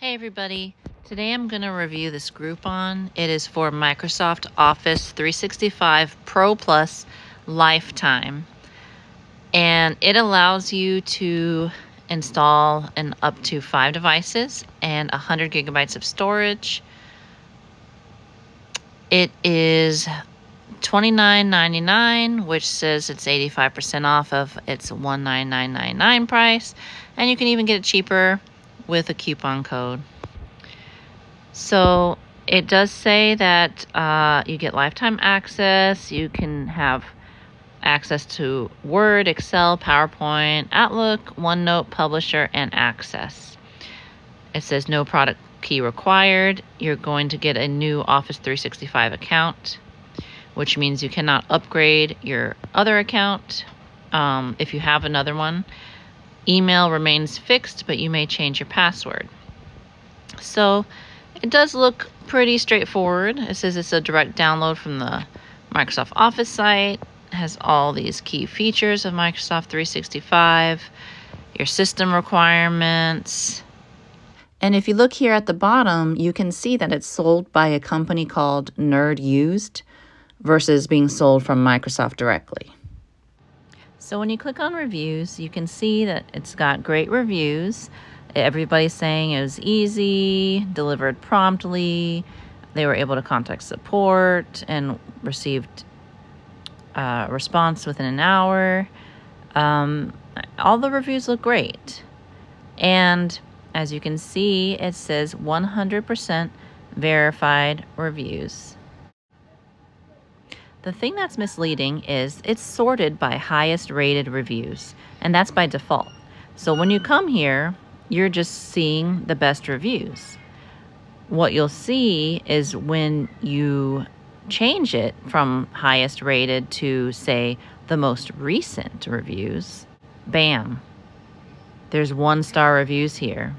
Hey everybody, today I'm going to review this Groupon. It is for Microsoft Office 365 Pro Plus Lifetime. And it allows you to install in up to five devices and 100 gigabytes of storage. It is $29.99, which says it's 85% off of its $199.99 price. And you can even get it cheaper with a coupon code. So it does say that uh, you get lifetime access. You can have access to Word, Excel, PowerPoint, Outlook, OneNote, Publisher, and Access. It says no product key required. You're going to get a new Office 365 account, which means you cannot upgrade your other account um, if you have another one. Email remains fixed, but you may change your password. So it does look pretty straightforward. It says it's a direct download from the Microsoft Office site. It has all these key features of Microsoft 365, your system requirements. And if you look here at the bottom, you can see that it's sold by a company called NerdUsed versus being sold from Microsoft directly. So when you click on reviews, you can see that it's got great reviews. Everybody's saying it was easy, delivered promptly. They were able to contact support and received a uh, response within an hour. Um, all the reviews look great. And as you can see, it says 100% verified reviews. The thing that's misleading is it's sorted by highest rated reviews, and that's by default. So when you come here, you're just seeing the best reviews. What you'll see is when you change it from highest rated to, say, the most recent reviews, bam, there's one star reviews here.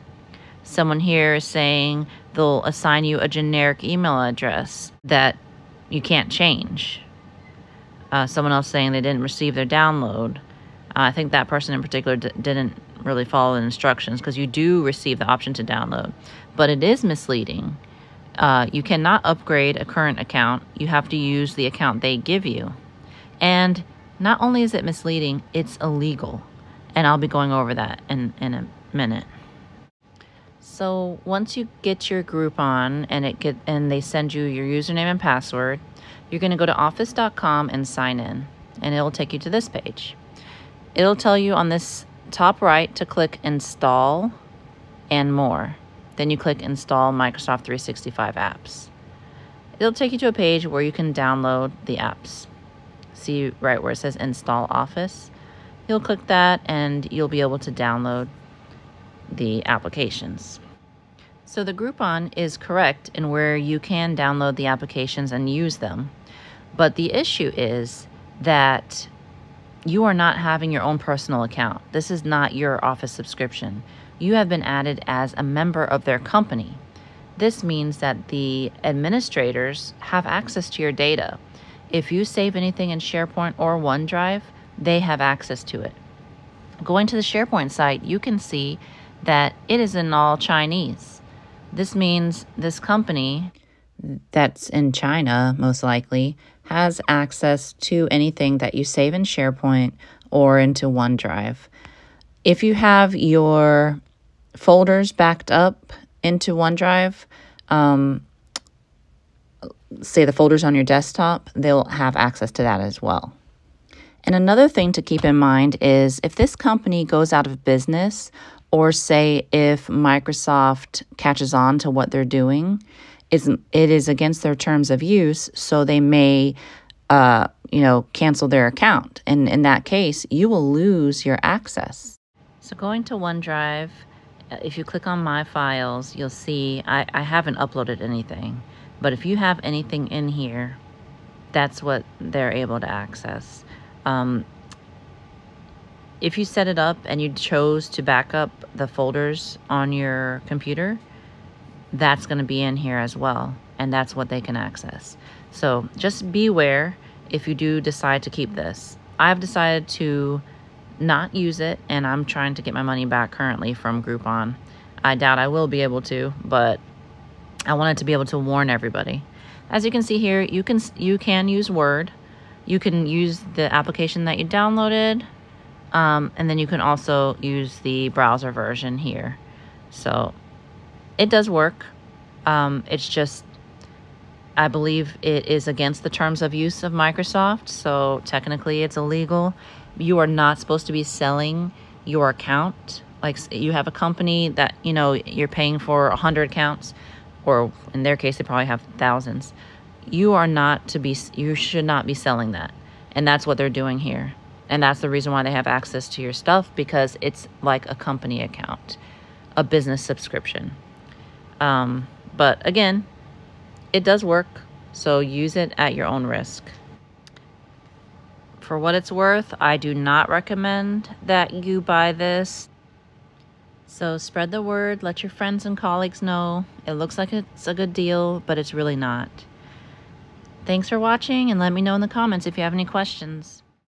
Someone here is saying they'll assign you a generic email address that you can't change uh, someone else saying they didn't receive their download. Uh, I think that person in particular didn't really follow the instructions because you do receive the option to download, but it is misleading. Uh, you cannot upgrade a current account. You have to use the account they give you. And not only is it misleading, it's illegal. And I'll be going over that in, in a minute. So once you get your Groupon and it get and they send you your username and password, you're going to go to office.com and sign in, and it'll take you to this page. It'll tell you on this top right to click Install and More. Then you click Install Microsoft 365 apps. It'll take you to a page where you can download the apps. See right where it says Install Office? You'll click that and you'll be able to download the applications. So the Groupon is correct in where you can download the applications and use them. But the issue is that you are not having your own personal account. This is not your office subscription. You have been added as a member of their company. This means that the administrators have access to your data. If you save anything in SharePoint or OneDrive, they have access to it. Going to the SharePoint site, you can see that it is in all Chinese. This means this company that's in China, most likely, has access to anything that you save in SharePoint or into OneDrive. If you have your folders backed up into OneDrive, um, say the folders on your desktop, they'll have access to that as well. And another thing to keep in mind is if this company goes out of business, or say if Microsoft catches on to what they're doing, is it is against their terms of use, so they may, uh, you know, cancel their account. And in that case, you will lose your access. So going to OneDrive, uh, if you click on My Files, you'll see I, I haven't uploaded anything. But if you have anything in here, that's what they're able to access. Um, if you set it up and you chose to back up the folders on your computer, that's going to be in here as well. And that's what they can access. So just beware if you do decide to keep this. I've decided to not use it and I'm trying to get my money back currently from Groupon. I doubt I will be able to, but I wanted to be able to warn everybody. As you can see here, you can you can use Word. You can use the application that you downloaded, um, and then you can also use the browser version here. So it does work. Um, it's just, I believe it is against the terms of use of Microsoft. So technically it's illegal. You are not supposed to be selling your account. Like you have a company that, you know, you're paying for 100 accounts, or in their case, they probably have thousands. You are not to be, you should not be selling that. And that's what they're doing here. And that's the reason why they have access to your stuff because it's like a company account, a business subscription. Um, but again, it does work, so use it at your own risk. For what it's worth, I do not recommend that you buy this. So spread the word, let your friends and colleagues know. It looks like it's a good deal, but it's really not. Thanks for watching and let me know in the comments if you have any questions.